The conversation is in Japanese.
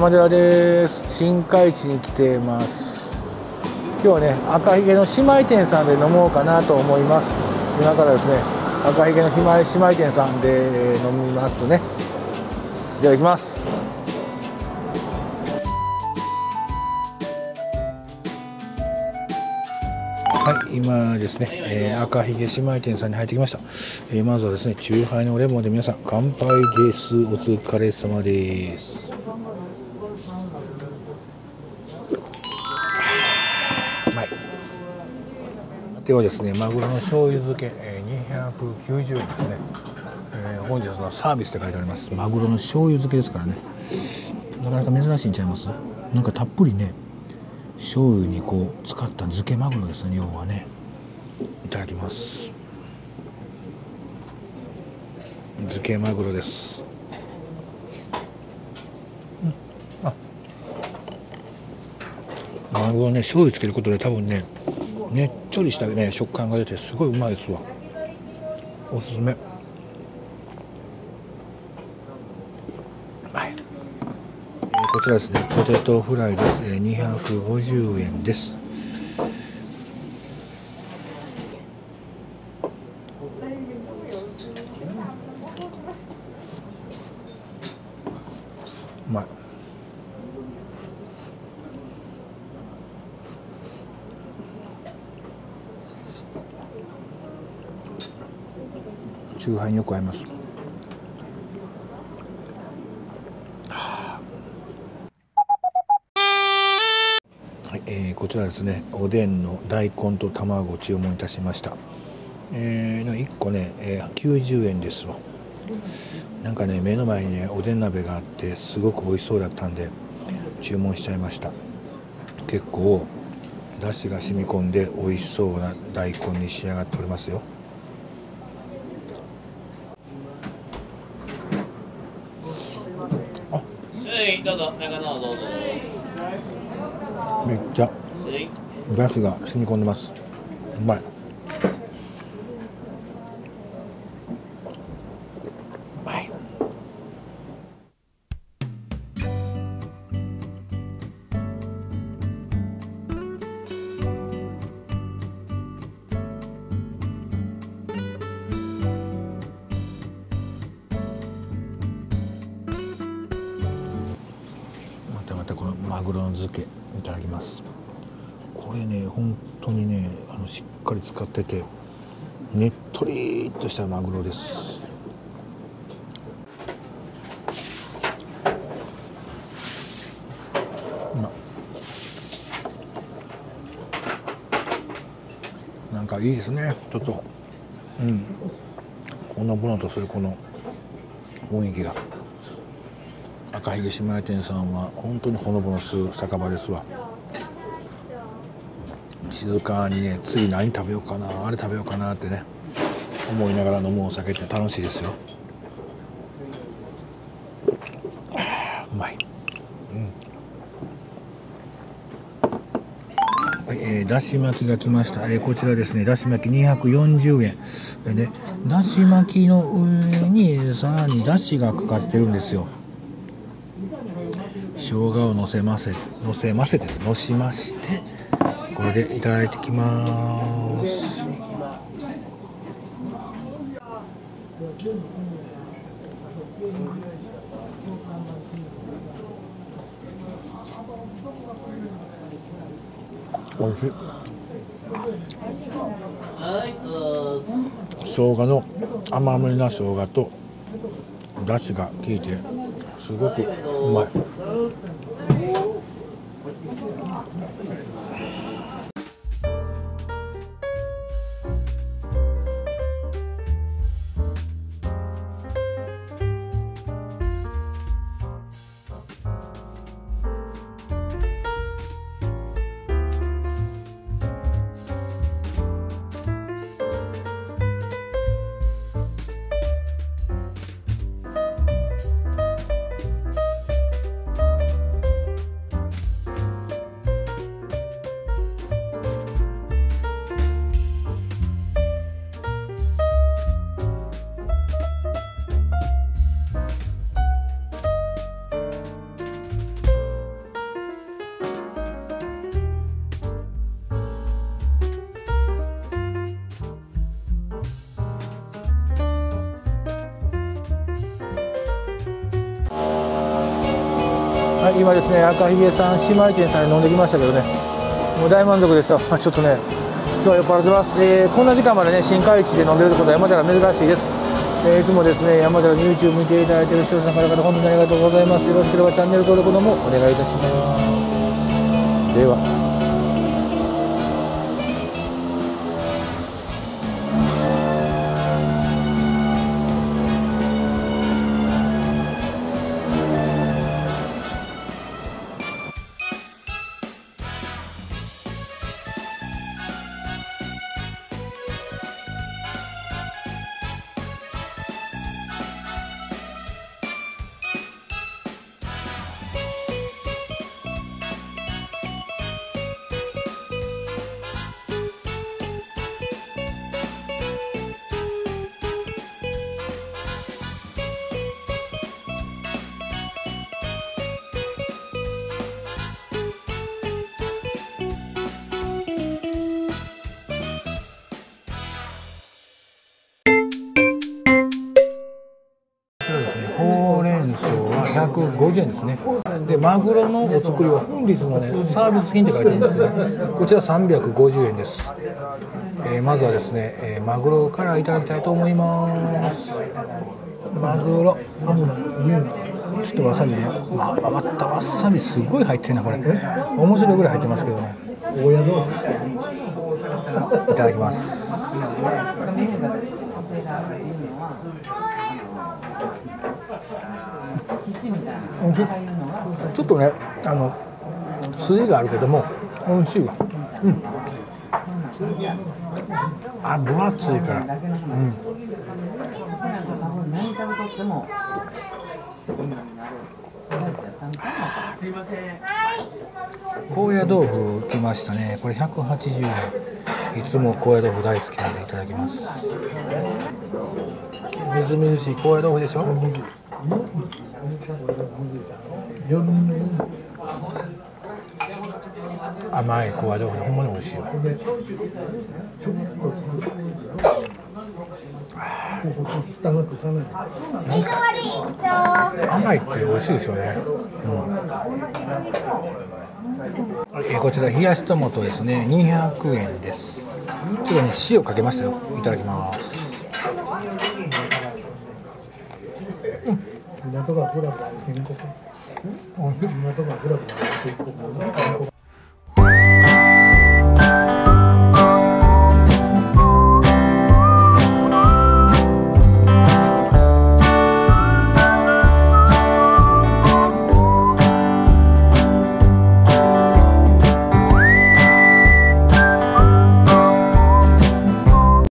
山寺です。新海地に来ています。今日はね赤ひげの姉妹店さんで飲もうかなと思います。今からですね赤ひげの姉妹姉妹店さんで飲みますね。では行きます。はい今ですね、えー、赤ひげ姉妹店さんに入ってきました、えー、まずはですねチューハイのレモンで皆さん乾杯です。お疲れ様です。ではですねマグロの醤油漬け、えー、290円ですね、えー、本日のサービスって書いてあります。マグロの醤油漬けですからね。なかなか珍しいんちゃいます？なんかたっぷりね醤油にこう使った漬けマグロですね要はね。いただきます。漬けマグロです、うん、あ。マグロね醤油つけることで多分ねねっちょりしたね食感が出てすごいうまいですわ。おすすめ。こちらですね。ポテトフライです、えー、250円です。うまい。チューハイによく合います。えー、こちらですね。おでんの大根と卵を注文いたしました、えー、1個ね、えー、90円ですわ。なんかね目の前にねおでん鍋があってすごく美味しそうだったんで注文しちゃいました。結構だしが染み込んで美味しそうな大根に仕上がっておりますよあどうぞ中野どうぞめっちゃだしが染み込んでますうまいのマグロの漬けいただきます。これね本当にねあのしっかり使っててねっとりっとしたマグロです。なんかいいですね。ちょっとうん。このものとするこの雰囲気が。赤ひげ姉妹店さんは本当にほのぼのする酒場ですわ。静かにね次何食べようかなあれ食べようかなってね思いながら飲むお酒って楽しいですよ。うまい、うん。はいえー、だし巻きが来ました、えー、こちらですね。だし巻き240円で、ね、だし巻きの上にさらにだしがかかってるんですよ。生姜をのせませのせませてのしましてこれでいただいてきますおいしい生姜の甘めな生姜とだしが効いてすごくうまい。はい今ですね赤ひげさん姉妹店さんに飲んできましたけどね。もう大満足ですよ。ちょっとね今日は酔っ払ってます、えー、こんな時間までね新海地で飲んでるってことは山寺珍しいです、えー、いつもですね山寺の YouTube 見ていただいてる視聴者の方々本当にありがとうございます。よろしければチャンネル登録の方もお願いいたします。150円ですね。でマグロのお作りは本日のねサービス品って書いてあるんですけどこちら350円です、えー、まずはですね、えー、マグロからいただきたいと思います。マグロ。ちょっとわさびで、まあ、またわさびすごい入ってるなこれ。面白いぐらい入ってますけどね。いただきます。ちょっとねあの筋があるけども美味しいわうん。あ分厚いから。うん。高野豆腐来ましたね。これ180円。いつも高野豆腐大好きなんでいただきます。みずみずしい高野豆腐でしょ？甘い高野豆腐でほんまに美味しいわ。甘いって美味しいですよね、うん。えこちら冷やしトマトですね。200円です。ちょっとね塩かけましたよ。いただきます。港がブラブラ港がブラブラ